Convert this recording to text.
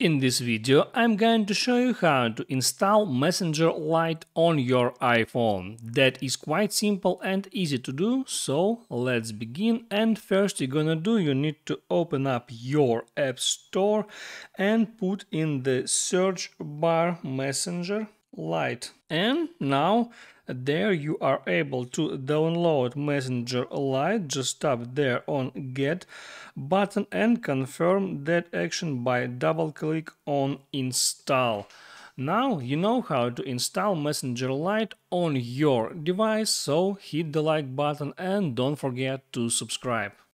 In this video I'm going to show you how to install Messenger Lite on your iPhone. That is quite simple and easy to do, so let's begin and first you're gonna do you need to open up your App Store and put in the search bar Messenger Lite. And now there you are able to download Messenger Lite. Just tap there on Get button and confirm that action by double click on Install. Now you know how to install Messenger Lite on your device, so hit the like button and don't forget to subscribe.